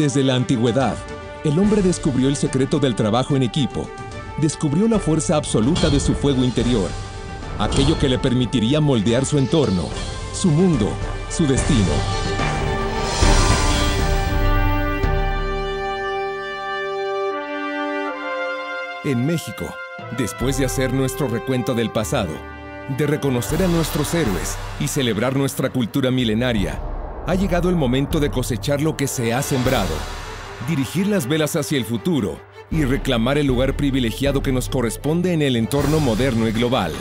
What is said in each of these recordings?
Desde la antigüedad, el hombre descubrió el secreto del trabajo en equipo, descubrió la fuerza absoluta de su fuego interior, aquello que le permitiría moldear su entorno, su mundo, su destino. En México, después de hacer nuestro recuento del pasado, de reconocer a nuestros héroes y celebrar nuestra cultura milenaria, ha llegado el momento de cosechar lo que se ha sembrado, dirigir las velas hacia el futuro y reclamar el lugar privilegiado que nos corresponde en el entorno moderno y global.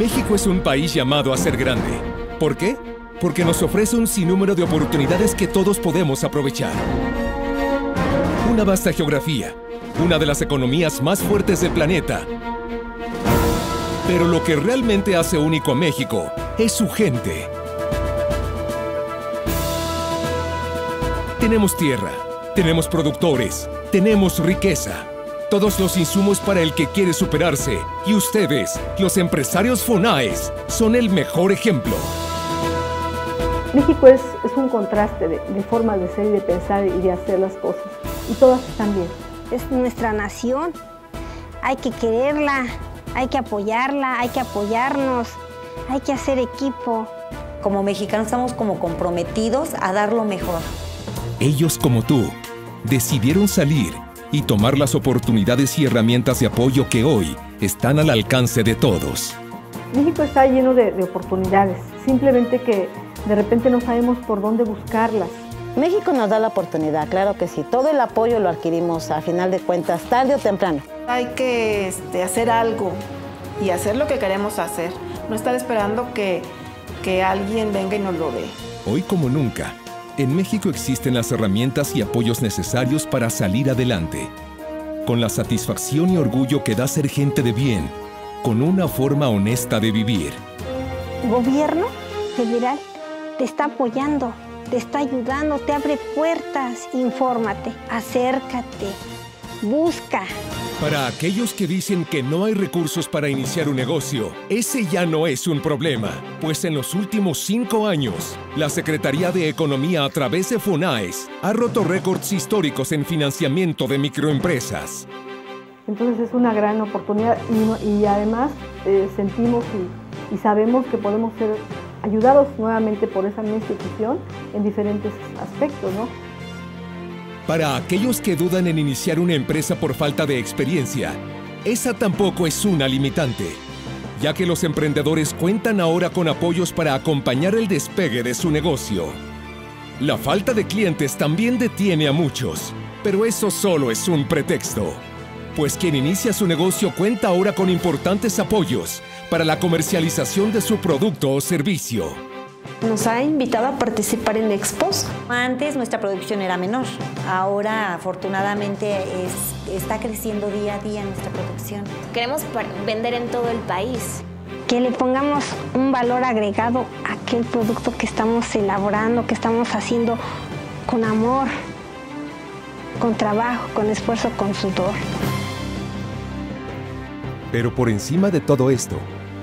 México es un país llamado a ser grande. ¿Por qué? Porque nos ofrece un sinnúmero de oportunidades que todos podemos aprovechar. Una vasta geografía, una de las economías más fuertes del planeta. Pero lo que realmente hace único a México es su gente. Tenemos tierra, tenemos productores, tenemos riqueza, todos los insumos para el que quiere superarse. Y ustedes, los empresarios FONAES, son el mejor ejemplo. México es, es un contraste de, de formas de ser y de pensar y de hacer las cosas. Y todas están bien. Es nuestra nación. Hay que quererla, hay que apoyarla, hay que apoyarnos, hay que hacer equipo. Como mexicanos estamos como comprometidos a dar lo mejor. Ellos como tú decidieron salir y tomar las oportunidades y herramientas de apoyo que hoy están al alcance de todos. México está lleno de, de oportunidades, simplemente que de repente no sabemos por dónde buscarlas. México nos da la oportunidad, claro que sí. Todo el apoyo lo adquirimos a final de cuentas, tarde o temprano. Hay que este, hacer algo y hacer lo que queremos hacer. No estar esperando que, que alguien venga y nos lo dé. Hoy como nunca, en México existen las herramientas y apoyos necesarios para salir adelante, con la satisfacción y orgullo que da ser gente de bien, con una forma honesta de vivir. El gobierno federal te está apoyando, te está ayudando, te abre puertas. Infórmate, acércate, busca. Para aquellos que dicen que no hay recursos para iniciar un negocio, ese ya no es un problema, pues en los últimos cinco años, la Secretaría de Economía a través de FONAES ha roto récords históricos en financiamiento de microempresas. Entonces es una gran oportunidad y, además eh, sentimos y, y sabemos que podemos ser ayudados nuevamente por esa misma institución en diferentes aspectos, ¿no? Para aquellos que dudan en iniciar una empresa por falta de experiencia, esa tampoco es una limitante, ya que los emprendedores cuentan ahora con apoyos para acompañar el despegue de su negocio. La falta de clientes también detiene a muchos, pero eso solo es un pretexto, pues quien inicia su negocio cuenta ahora con importantes apoyos para la comercialización de su producto o servicio. Nos ha invitado a participar en expos. Antes nuestra producción era menor, ahora afortunadamente es- está creciendo día a día nuestra producción. Queremos vender en todo el país. Que le pongamos un valor agregado a aquel producto que estamos elaborando, que estamos haciendo con amor, con trabajo, con esfuerzo, con sudor. Pero por encima de todo esto,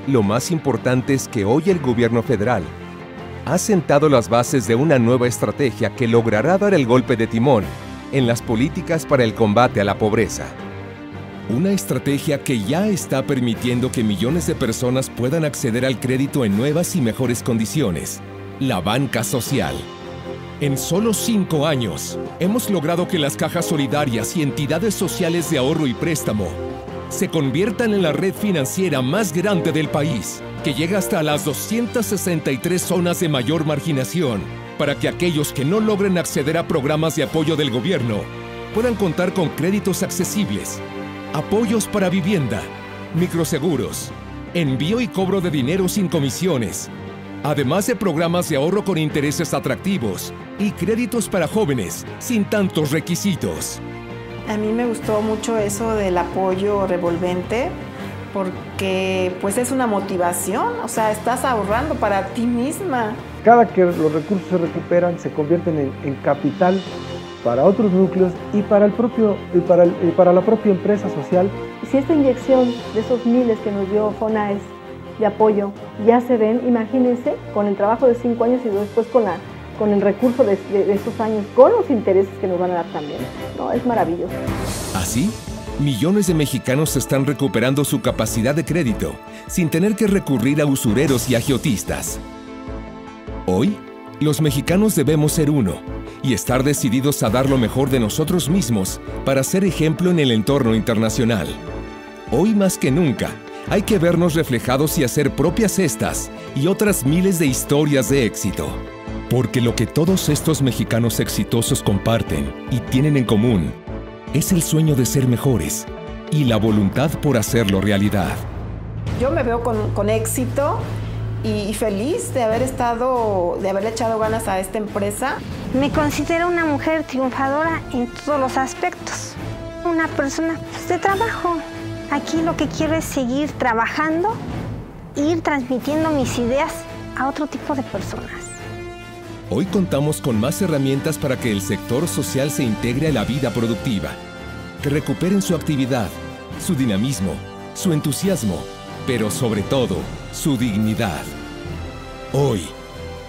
lo más importante es que hoy el gobierno federal ha sentado las bases de una nueva estrategia que logrará dar el golpe de timón en las políticas para el combate a la pobreza. Una estrategia que ya está permitiendo que millones de personas puedan acceder al crédito en nuevas y mejores condiciones, la banca social. En solo cinco años, hemos logrado que las cajas solidarias y entidades sociales de ahorro y préstamo se conviertan en la red financiera más grande del país, que llega hasta las 263 zonas de mayor marginación, para que aquellos que no logren acceder a programas de apoyo del gobierno puedan contar con créditos accesibles, apoyos para vivienda, microseguros, envío y cobro de dinero sin comisiones, además de programas de ahorro con intereses atractivos y créditos para jóvenes sin tantos requisitos. A mí me gustó mucho eso del apoyo revolvente porque pues es una motivación, o sea, estás ahorrando para ti misma. Cada que los recursos se recuperan, se convierten en, en capital para otros núcleos y para, el propio, y para, el- y para la propia empresa social. Si esta inyección de esos miles que nos dio FONAES de apoyo ya se ven, imagínense con el trabajo de cinco años y después con la con el recurso de, de, esos años, con los intereses que nos van a dar también. No, es maravilloso. Así, millones de mexicanos están recuperando su capacidad de crédito sin tener que recurrir a usureros y agiotistas. Hoy, los mexicanos debemos ser uno y estar decididos a dar lo mejor de nosotros mismos para ser ejemplo en el entorno internacional. Hoy más que nunca, hay que vernos reflejados y hacer propias estas y otras miles de historias de éxito. Porque lo que todos estos mexicanos exitosos comparten y tienen en común es el sueño de ser mejores y la voluntad por hacerlo realidad. Yo me veo con, éxito y feliz de haber estado, de haberle echado ganas a esta empresa. Me considero una mujer triunfadora en todos los aspectos. Una persona pues, de trabajo. Aquí lo que quiero es seguir trabajando, ir transmitiendo mis ideas a otro tipo de personas. Hoy contamos con más herramientas para que el sector social se integre a la vida productiva, que recuperen su actividad, su dinamismo, su entusiasmo, pero sobre todo, su dignidad. Hoy,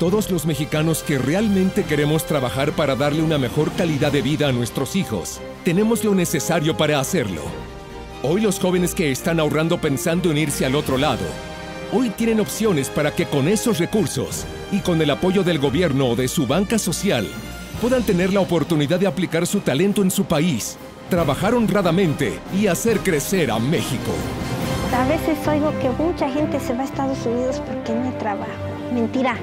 todos los mexicanos que realmente queremos trabajar para darle una mejor calidad de vida a nuestros hijos, tenemos lo necesario para hacerlo. Hoy los jóvenes que están ahorrando pensando en irse al otro lado, hoy tienen opciones para que con esos recursos y con el apoyo del gobierno o de su banca social, puedan tener la oportunidad de aplicar su talento en su país, trabajar honradamente y hacer crecer a México. A veces oigo que mucha gente se va a Estados Unidos porque no hay trabajo. Mentira.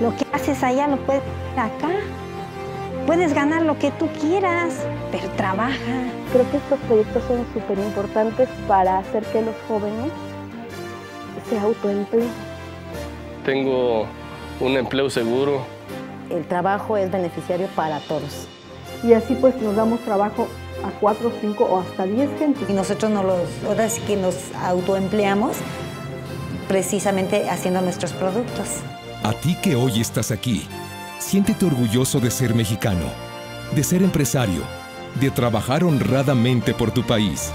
Lo que haces allá lo puedes hacer acá. Puedes ganar lo que tú quieras, pero trabaja. Creo que estos proyectos son súper importantes para hacer que los jóvenes se autoempleen. Tengo un empleo seguro. El trabajo es beneficiario para todos. Y así pues nos damos trabajo a cuatro, cinco o hasta diez gente. Y nosotros no los, ahora sí que nos autoempleamos precisamente haciendo nuestros productos. A ti que hoy estás aquí, Siéntete orgulloso de ser mexicano, de ser empresario, de trabajar honradamente por tu país.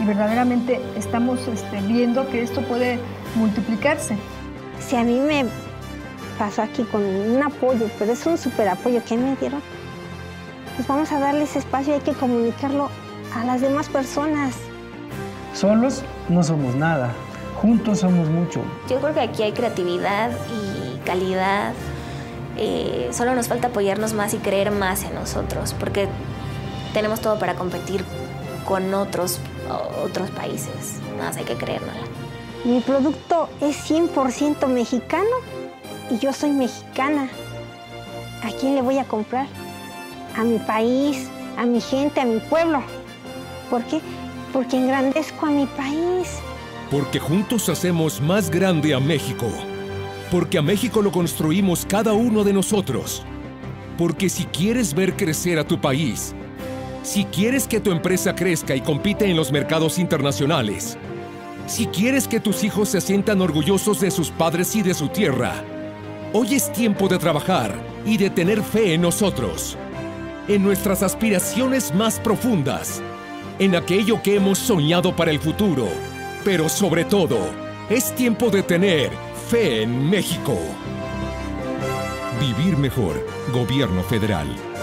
Y verdaderamente estamos este, viendo que esto puede multiplicarse. Si a mí me pasó aquí con un apoyo, pero es un super apoyo que me dieron, pues vamos a darle ese espacio y hay que comunicarlo a las demás personas. Solos no somos nada, juntos somos mucho. Yo creo que aquí hay creatividad y calidad eh, solo nos falta apoyarnos más y creer más en nosotros, porque tenemos todo para competir con otros, otros países. Nada más hay que creérnosla. Mi producto es 100% mexicano y yo soy mexicana. ¿A quién le voy a comprar? A mi país, a mi gente, a mi pueblo. ¿Por qué? Porque engrandezco a mi país. Porque juntos hacemos más grande a México. Porque a México lo construimos cada uno de nosotros. Porque si quieres ver crecer a tu país, si quieres que tu empresa crezca y compite en los mercados internacionales, si quieres que tus hijos se sientan orgullosos de sus padres y de su tierra, hoy es tiempo de trabajar y de tener fe en nosotros, en nuestras aspiraciones más profundas, en aquello que hemos soñado para el futuro, pero sobre todo, es tiempo de tener Fe en México. Vivir mejor, Gobierno Federal.